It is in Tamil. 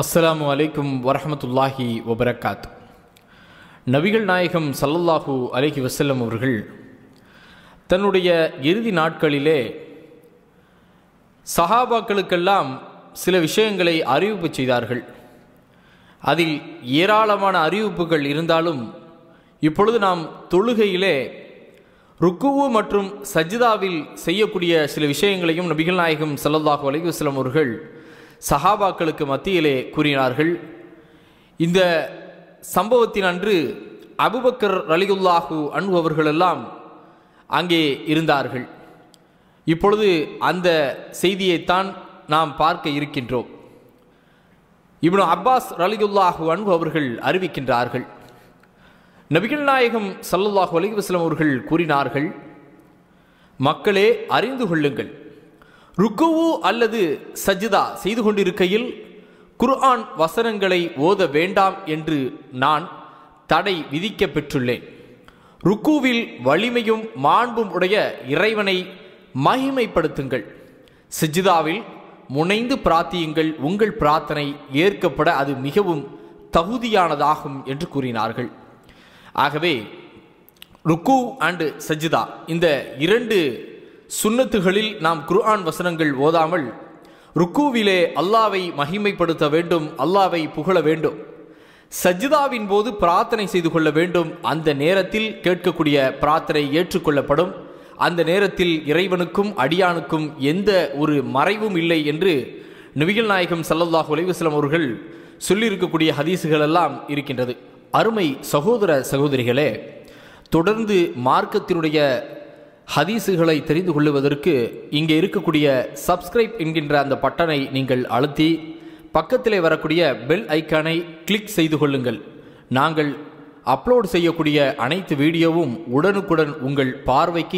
அஸ்ஸலாமு அலைக்கும் வரஹமத்துல்லாஹி வபரகாத். நபிகள் நாயகம் சல்லல்லாஹு அலஹி வசல்லம் அவர்கள் தன்னுடைய இறுதி நாட்களிலே சஹாபாக்களுக்கெல்லாம் சில விஷயங்களை அறிவிப்பு செய்தார்கள். அதில் ஏராளமான அறிவிப்புகள் இருந்தாலும் இப்பொழுது நாம் தொழுகையிலே ருக்குவு மற்றும் சஜிதாவில் செய்யக்கூடிய சில விஷயங்களையும் நபிகள் நாயகம் சல்லல்லாஹு அலஹி வஸ்லம் அவர்கள் சஹாபாக்களுக்கு மத்தியிலே கூறினார்கள் இந்த சம்பவத்தின் அன்று அபுபக்கர் ரலிகுல்லாஹு அன்பு அவர்களெல்லாம் அங்கே இருந்தார்கள். இப்பொழுது அந்த செய்தியைத்தான் நாம் பார்க்க இருக்கின்றோம். இப்னு அப்பாஸ் ரலிகுல்லாஹு அன்பு அவர்கள் அறிவிக்கின்றார்கள். நபிகள் நாயகம் சல்லுல்லாஹு அலிவஸ்லம் அவர்கள் கூறினார்கள் மக்களே அறிந்து கொள்ளுங்கள். ருக்குவு அல்லது சஜிதா செய்து கொண்டிருக்கையில் குர்ஆன் வசனங்களை ஓத வேண்டாம் என்று நான் தடை விதிக்க பெற்றுள்ளேன். ருக்குவில் வலிமையும் மாண்பும் உடைய இறைவனை மகிமைப்படுத்துங்கள். சஜிதாவில் முனைந்து பிரார்த்தியுங்கள். உங்கள் பிரார்த்தனை ஏற்கப்பட அது மிகவும் தகுதியானதாகும் என்று கூறினார்கள். ஆகவே ருக்கு அண்டு சஜிதா இந்த இரண்டு சுன்னத்துகளில் நாம் குர்ஆன் வசனங்கள் ஓதாமல் ருக்குவிலே அல்லாவை மகிமைப்படுத்த வேண்டும் அல்லாவை புகழ வேண்டும். சஜிதாவின் போது பிரார்த்தனை செய்து கொள்ள வேண்டும். அந்த நேரத்தில் கேட்கக்கூடிய பிரார்த்தனை ஏற்றுக்கொள்ளப்படும். அந்த நேரத்தில் இறைவனுக்கும் அடியானுக்கும் எந்த ஒரு மறைவும் இல்லை என்று நபிகள் நாயகம் சல்லல்லாஹ் அலைவசலம் அவர்கள் சொல்லியிருக்கக்கூடிய ஹதீசுகள் எல்லாம் இருக்கின்றது. அருமை சகோதர சகோதரிகளே தொடர்ந்து மார்க்கத்தினுடைய ஹதீஸுகளை தெரிந்து கொள்ளுவதற்கு இங்கே இருக்கக்கூடிய சப்ஸ்கிரைப் என்கின்ற அந்த பட்டனை நீங்கள் அழுத்தி பக்கத்திலே வரக்கூடிய பெல் ஐக்கானை கிளிக் செய்து கொள்ளுங்கள். நாங்கள் அப்லோட் செய்யக்கூடிய அனைத்து வீடியோவும் உடனுக்குடன் உங்கள் பார்வைக்கு